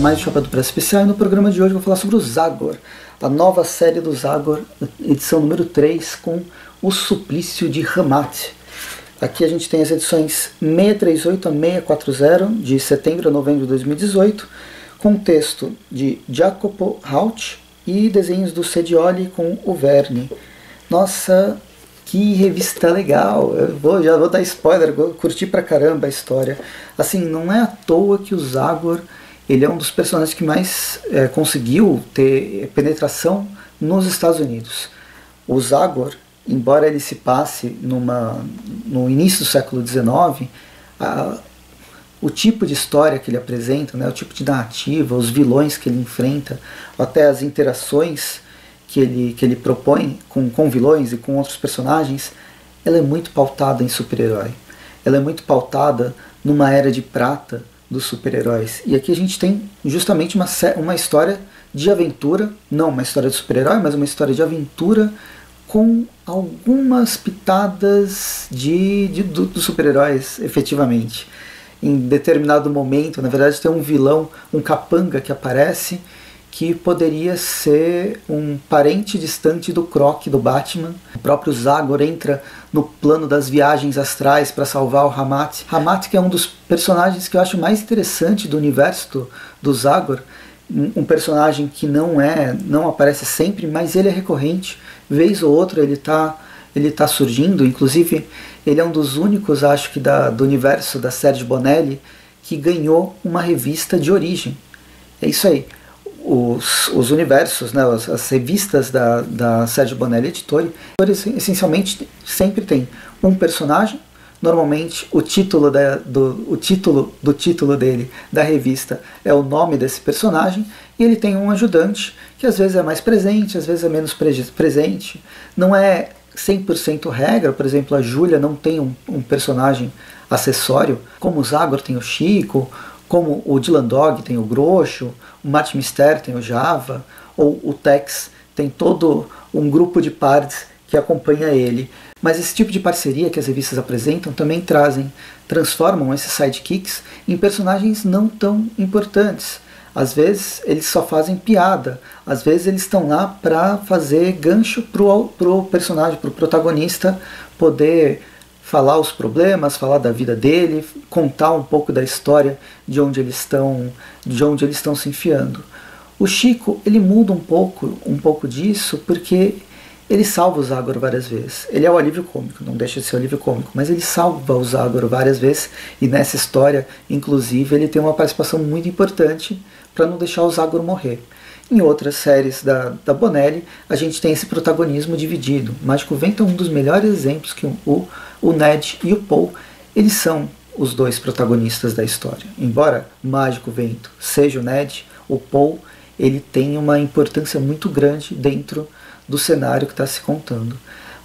mais do Chapéu do Press Especial e no programa de hoje vou falar sobre o Zagor, a nova série do Zagor, edição número 3, com O Suplício de Ramat. Aqui a gente tem as edições 638 a 640, de setembro a novembro de 2018, com texto de Jacopo Haut e desenhos do Sedioli com o Verne. Nossa, que revista legal! Eu vou, já vou dar spoiler, vou curti pra caramba a história. Assim, não é à toa que o Zagor ele é um dos personagens que mais é, conseguiu ter penetração nos Estados Unidos. O Zagor, embora ele se passe numa, no início do século XIX, a, o tipo de história que ele apresenta, né, o tipo de narrativa, os vilões que ele enfrenta, até as interações que ele, que ele propõe com, com vilões e com outros personagens, ela é muito pautada em super-herói. Ela é muito pautada numa era de prata dos super-heróis. E aqui a gente tem justamente uma, uma história de aventura, não uma história de super-herói, mas uma história de aventura com algumas pitadas de, de do, dos super-heróis, efetivamente. Em determinado momento, na verdade, tem um vilão, um capanga que aparece que poderia ser um parente distante do Croc do Batman. O próprio Zagor entra no plano das viagens astrais para salvar o Hamat. Hamat que é um dos personagens que eu acho mais interessante do universo do, do Zagor, um personagem que não é, não aparece sempre, mas ele é recorrente. Vez ou outra ele está ele tá surgindo, inclusive ele é um dos únicos, acho que da, do universo da Sergio Bonelli que ganhou uma revista de origem. É isso aí os, os universos, né, as, as, revistas da, da Sérgio Bonelli Editore, essencialmente sempre tem um personagem, normalmente o título, da, do, o título do título dele da revista é o nome desse personagem, e ele tem um ajudante que às vezes é mais presente, às vezes é menos presente. Não é 100% regra, por exemplo, a Júlia não tem um, um personagem acessório, como o Zagor tem o Chico, como o Dylan Dog tem o Grosso, o Martin Mister tem o Java, ou o Tex tem todo um grupo de pares que acompanha ele. Mas esse tipo de parceria que as revistas apresentam também trazem, transformam esses sidekicks em personagens não tão importantes. Às vezes eles só fazem piada, às vezes eles estão lá para fazer gancho pro, pro personagem, pro protagonista poder falar os problemas, falar da vida dele, contar um pouco da história de onde eles estão, de onde eles estão se enfiando. O Chico ele muda um pouco, um pouco disso, porque ele salva o Zagor várias vezes. Ele é o alívio cômico, não deixa de ser o alívio cômico, mas ele salva o Zagor várias vezes e nessa história, inclusive, ele tem uma participação muito importante para não deixar o Zagor morrer. Em outras séries da, da Bonelli, a gente tem esse protagonismo dividido. Mágico Vento é um dos melhores exemplos que o, o Ned e o Paul, eles são os dois protagonistas da história. Embora Mágico Vento seja o Ned, o Paul ele tem uma importância muito grande dentro do cenário que está se contando.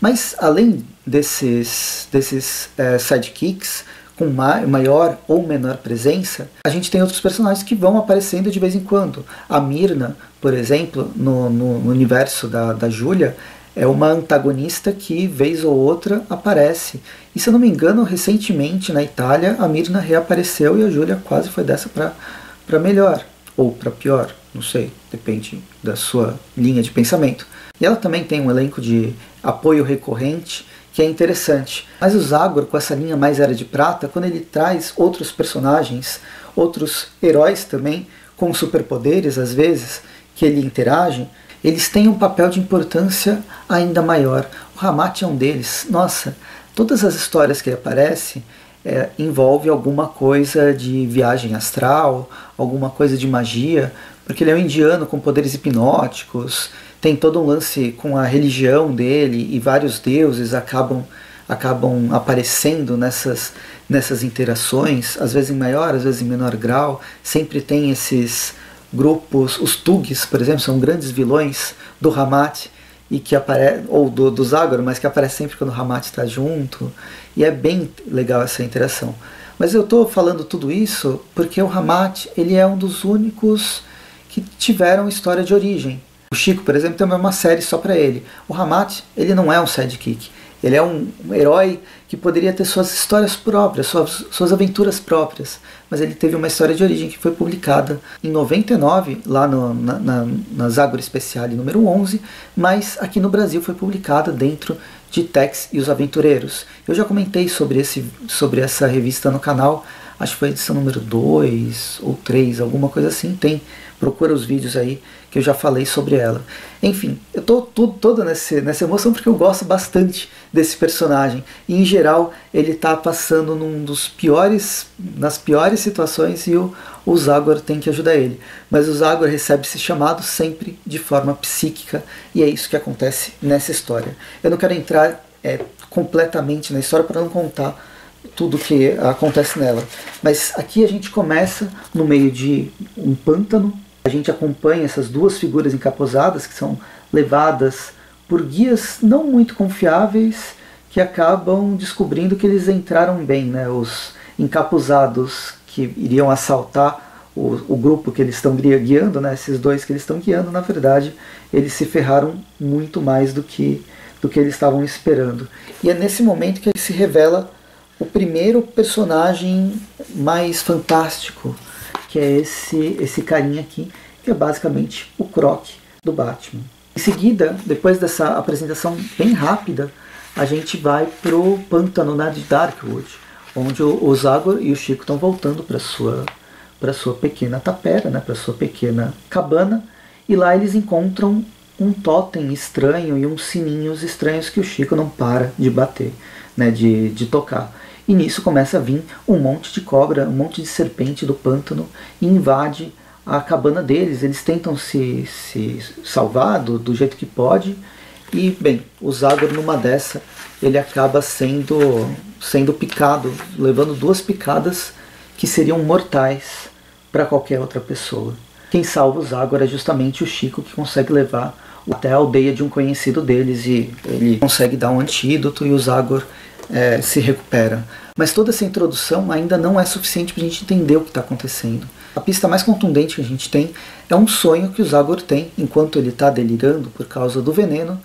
Mas além desses, desses é, sidekicks, com maior ou menor presença, a gente tem outros personagens que vão aparecendo de vez em quando. A Mirna, por exemplo, no, no, no universo da, da Júlia, é uma antagonista que, vez ou outra, aparece. E se eu não me engano, recentemente na Itália, a Mirna reapareceu e a Júlia quase foi dessa para melhor, ou para pior, não sei, depende da sua linha de pensamento. E ela também tem um elenco de apoio recorrente que é interessante. Mas o Zagor, com essa linha mais era de prata, quando ele traz outros personagens, outros heróis também, com superpoderes às vezes, que ele interage, eles têm um papel de importância ainda maior. O Ramat é um deles. Nossa, todas as histórias que ele aparece é, envolve alguma coisa de viagem astral, alguma coisa de magia, porque ele é um indiano com poderes hipnóticos, tem todo um lance com a religião dele e vários deuses acabam acabam aparecendo nessas nessas interações, às vezes em maior, às vezes em menor grau. Sempre tem esses grupos, os Tugs, por exemplo, são grandes vilões do Hamat e que aparece ou do, do Zagor, mas que aparece sempre quando o Hamat está junto. E é bem legal essa interação. Mas eu estou falando tudo isso porque o Hamat ele é um dos únicos que tiveram história de origem. O Chico, por exemplo, tem uma série só para ele. O Hamat, ele não é um sidekick. Ele é um, um herói que poderia ter suas histórias próprias, suas, suas aventuras próprias, mas ele teve uma história de origem que foi publicada em 99, lá no, na, na, na Zagor Speciale número 11, mas aqui no Brasil foi publicada dentro de Tex e os Aventureiros. Eu já comentei sobre, esse, sobre essa revista no canal, acho que foi a edição número 2 ou 3, alguma coisa assim, tem procura os vídeos aí que eu já falei sobre ela. Enfim, eu tô tudo, toda nessa, nessa emoção porque eu gosto bastante desse personagem. E em geral ele tá passando num dos piores, nas piores situações e o, o Zagor tem que ajudar ele. Mas o Zagor recebe esse chamado sempre de forma psíquica e é isso que acontece nessa história. Eu não quero entrar é, completamente na história para não contar tudo que acontece nela. Mas aqui a gente começa no meio de um pântano a gente acompanha essas duas figuras encaposadas que são levadas por guias não muito confiáveis que acabam descobrindo que eles entraram bem, né? Os encapuzados que iriam assaltar o, o grupo que eles estão guiando, né? Esses dois que eles estão guiando, na verdade, eles se ferraram muito mais do que do que eles estavam esperando. E é nesse momento que se revela o primeiro personagem mais fantástico que é esse, esse carinha aqui, que é basicamente o Croc do Batman. Em seguida, depois dessa apresentação bem rápida, a gente vai pro pântano né, de Darkwood, onde o, Zagor e o Chico estão voltando para sua para sua pequena tapera, né, para sua pequena cabana, e lá eles encontram um totem estranho e uns sininhos estranhos que o Chico não para de bater, né, de, de tocar. E nisso começa a vir um monte de cobra, um monte de serpente do pântano e invade a cabana deles. Eles tentam se, se salvar do, do jeito que pode. E, bem, o Zagor numa dessa, ele acaba sendo, sendo picado, levando duas picadas que seriam mortais para qualquer outra pessoa. Quem salva o Zagor é justamente o Chico que consegue levar até a aldeia de um conhecido deles e ele consegue dar um antídoto e o Zagor é, se recupera. Mas toda essa introdução ainda não é suficiente para a gente entender o que está acontecendo. A pista mais contundente que a gente tem é um sonho que o Zagor tem enquanto ele está delirando por causa do veneno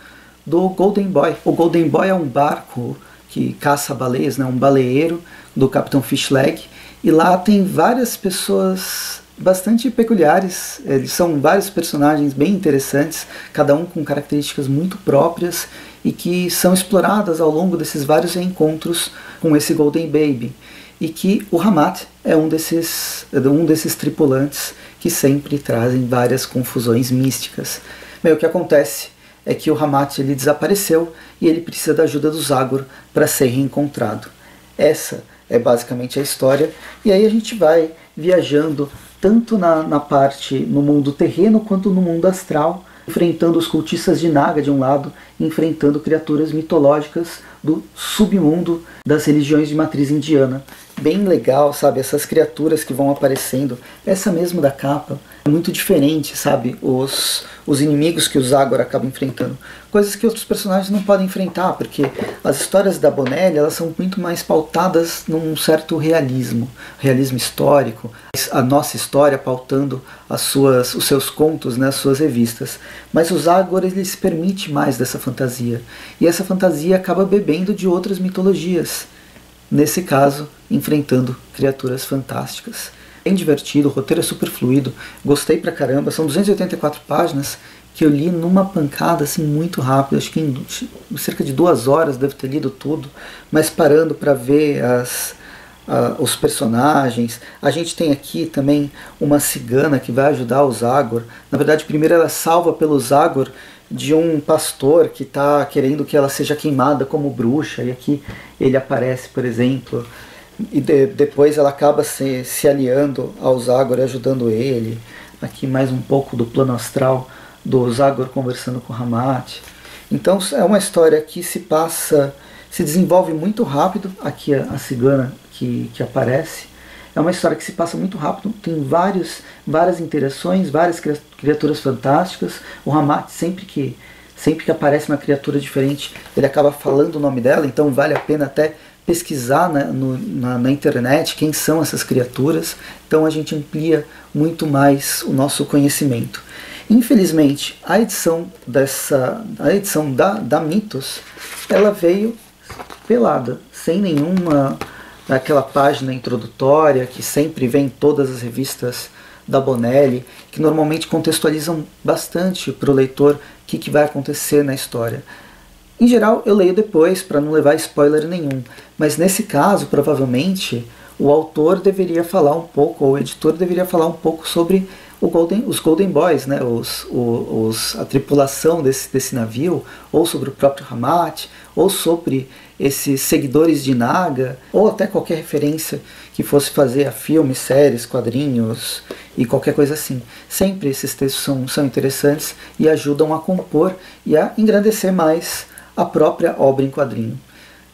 do Golden Boy. O Golden Boy é um barco que caça baleias, né, um baleeiro do Capitão Fishleg, e lá tem várias pessoas bastante peculiares. Eles são vários personagens bem interessantes, cada um com características muito próprias e que são exploradas ao longo desses vários encontros com esse Golden Baby. E que o Hamat é um desses, um desses tripulantes que sempre trazem várias confusões místicas. Bem, o que acontece é que o Hamat ele desapareceu e ele precisa da ajuda do Zagor para ser reencontrado. Essa é basicamente a história, e aí a gente vai viajando tanto na, na parte no mundo terreno quanto no mundo astral, enfrentando os cultistas de Naga de um lado, enfrentando criaturas mitológicas do submundo das religiões de matriz indiana. Bem legal, sabe? Essas criaturas que vão aparecendo. Essa mesmo da capa muito diferente, sabe? Os, os inimigos que o Zagor acaba enfrentando. Coisas que outros personagens não podem enfrentar, porque as histórias da Bonelli elas são muito mais pautadas num certo realismo, realismo histórico. A nossa história pautando as suas, os seus contos, né, as suas revistas. Mas o Zagor ele se permite mais dessa fantasia. E essa fantasia acaba bebendo de outras mitologias. Nesse caso, enfrentando criaturas fantásticas bem divertido, o roteiro é super fluido, gostei pra caramba, são 284 páginas que eu li numa pancada assim muito rápido, acho que em cerca de duas horas devo ter lido tudo, mas parando para ver as, uh, os personagens. A gente tem aqui também uma cigana que vai ajudar o Zagor. Na verdade, primeiro ela é salva pelo Zagor de um pastor que está querendo que ela seja queimada como bruxa, e aqui ele aparece, por exemplo, e de, depois ela acaba se, se aliando ao Zagor, ajudando ele. Aqui mais um pouco do plano astral do Zagor conversando com Hamat. Então é uma história que se passa, se desenvolve muito rápido. Aqui a, a cigana que, que aparece. É uma história que se passa muito rápido, tem vários, várias interações, várias criaturas fantásticas. O Hamat sempre que sempre que aparece uma criatura diferente, ele acaba falando o nome dela, então vale a pena até pesquisar né, no, na, na, internet quem são essas criaturas, então a gente amplia muito mais o nosso conhecimento. Infelizmente, a edição dessa, a edição da, da Mitos, ela veio pelada, sem nenhuma aquela página introdutória que sempre vem em todas as revistas da Bonelli, que normalmente contextualizam bastante para o leitor o que, que vai acontecer na história. Em geral, eu leio depois para não levar spoiler nenhum, mas nesse caso, provavelmente, o autor deveria falar um pouco, ou o editor deveria falar um pouco sobre Golden, os Golden Boys, né, os, os, a tripulação desse, desse navio, ou sobre o próprio Hamat, ou sobre esses seguidores de Naga, ou até qualquer referência que fosse fazer a filmes, séries, quadrinhos e qualquer coisa assim. Sempre esses textos são, são interessantes e ajudam a compor e a engrandecer mais a própria obra em quadrinho.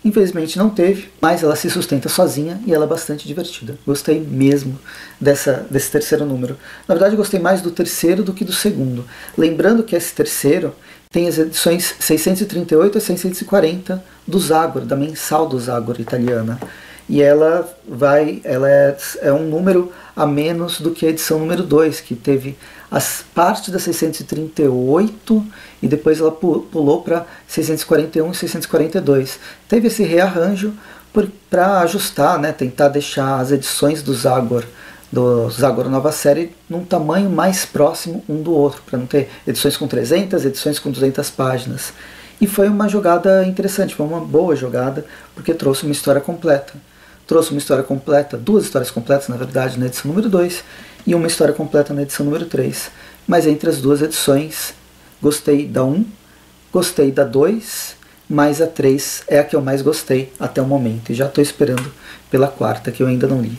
Infelizmente não teve, mas ela se sustenta sozinha e ela é bastante divertida. Gostei mesmo dessa, desse terceiro número. Na verdade, gostei mais do terceiro do que do segundo. Lembrando que esse terceiro tem as edições 638 a 640 do Zagor, da mensal do Zagor italiana. E ela vai, ela é, é um número a menos do que a edição número 2, que teve as partes da 638 e depois ela pulou para 641 e 642. Teve esse rearranjo para ajustar, né, tentar deixar as edições do Zagor do Zagor Nova Série num tamanho mais próximo um do outro, para não ter edições com 300, edições com 200 páginas. E foi uma jogada interessante, foi uma boa jogada, porque trouxe uma história completa. Trouxe uma história completa, duas histórias completas, na verdade, na edição número 2, e uma história completa na edição número 3. Mas entre as duas edições, gostei da 1, um, gostei da 2, mas a 3 é a que eu mais gostei até o momento. E já estou esperando pela quarta, que eu ainda não li.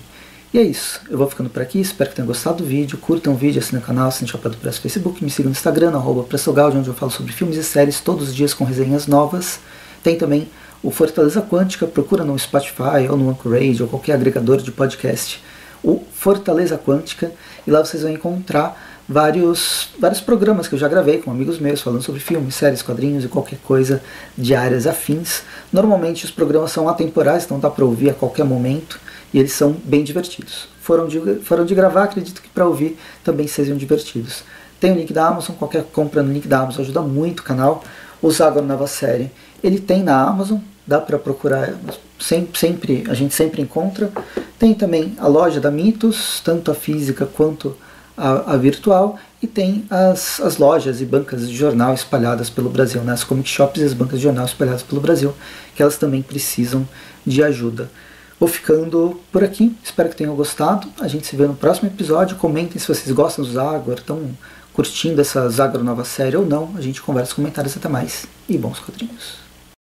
E é isso, eu vou ficando por aqui, espero que tenham gostado do vídeo, curtam o vídeo, assinem o canal, assinem o do Preço Facebook, me sigam no Instagram, arroba onde eu falo sobre filmes e séries todos os dias com resenhas novas. Tem também o Fortaleza Quântica, procura no Spotify ou no Anchorage ou qualquer agregador de podcast, o Fortaleza Quântica, e lá vocês vão encontrar vários, vários programas que eu já gravei com amigos meus falando sobre filmes, séries, quadrinhos e qualquer coisa de áreas afins. Normalmente os programas são atemporais, então dá para ouvir a qualquer momento e eles são bem divertidos. Foram de, foram de gravar, acredito que para ouvir também sejam divertidos. Tem o link da Amazon, qualquer compra no link da Amazon ajuda muito o canal. O Zago Nova Série, ele tem na Amazon, dá para procurar, sempre, sempre, a gente sempre encontra. Tem também a loja da Mitos, tanto a física quanto a, a virtual, e tem as, as lojas e bancas de jornal espalhadas pelo Brasil, né? as comic shops e as bancas de jornal espalhadas pelo Brasil, que elas também precisam de ajuda. Vou ficando por aqui, espero que tenham gostado. A gente se vê no próximo episódio. Comentem se vocês gostam do Zagor, estão curtindo essa Zagor nova série ou não. A gente conversa nos comentários até mais. E bons quadrinhos.